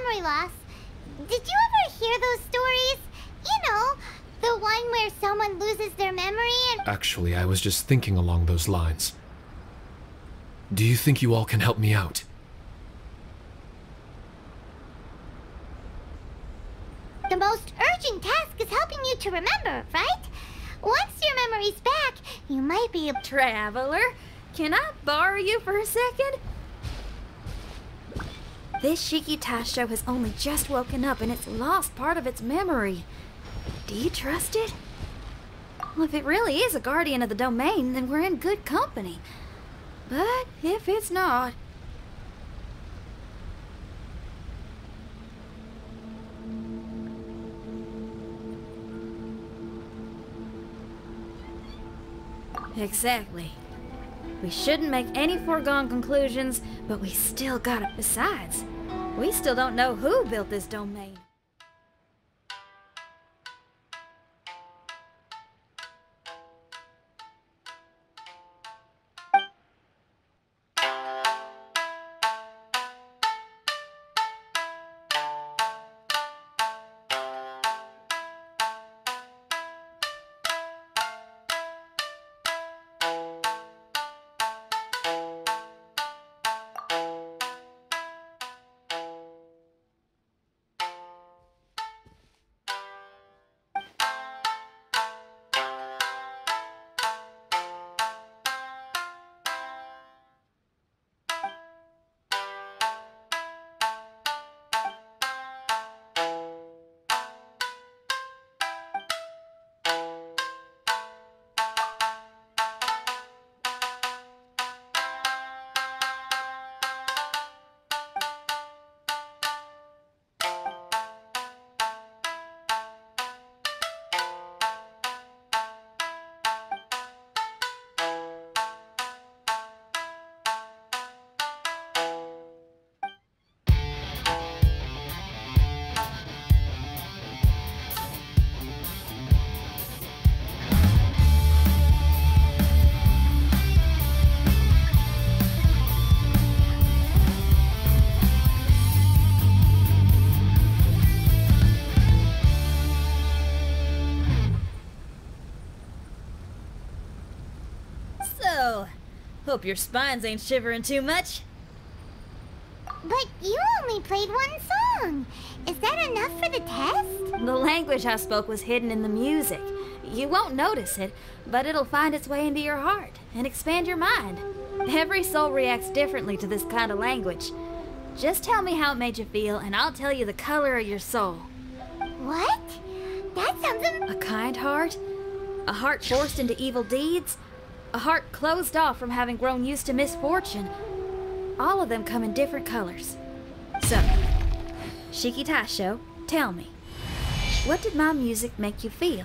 memory loss. Did you ever hear those stories? You know, the one where someone loses their memory and. Actually, I was just thinking along those lines. Do you think you all can help me out? The most urgent task is helping you to remember, right? Once your memory's back, you might be a... Traveler, can I borrow you for a second? This Shiki Taishou has only just woken up and it's lost part of its memory. Do you trust it? Well, if it really is a guardian of the domain, then we're in good company. But if it's not, Exactly. We shouldn't make any foregone conclusions, but we still gotta. Besides, we still don't know who built this domain. Hope your spines ain't shivering too much. But you only played one song. Is that enough for the test? The language I spoke was hidden in the music. You won't notice it, but it'll find its way into your heart and expand your mind. Every soul reacts differently to this kind of language. Just tell me how it made you feel, and I'll tell you the color of your soul. What? That sounds A kind heart? A heart forced into evil deeds? A heart closed off from having grown used to misfortune? All of them come in different colors. So, Shiki Taishou, tell me, what did my music make you feel?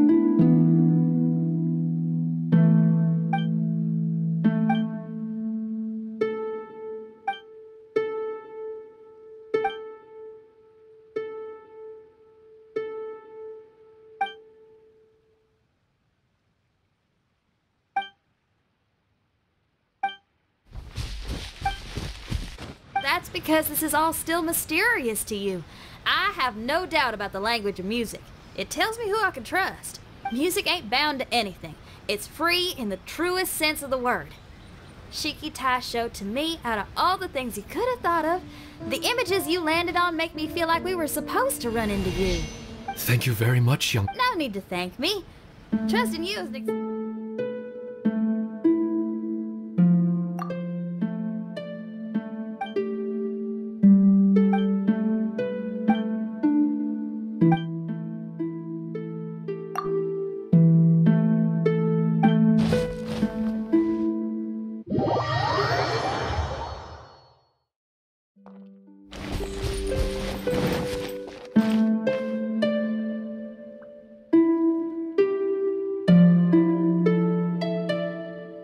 That's because this is all still mysterious to you. I have no doubt about the language of music. It tells me who I can trust. Music ain't bound to anything. It's free in the truest sense of the word. Shiki Taishou to me, out of all the things he could have thought of, the images you landed on make me feel like we were supposed to run into you. Thank you very much, young. No need to thank me. Trusting you is an ex-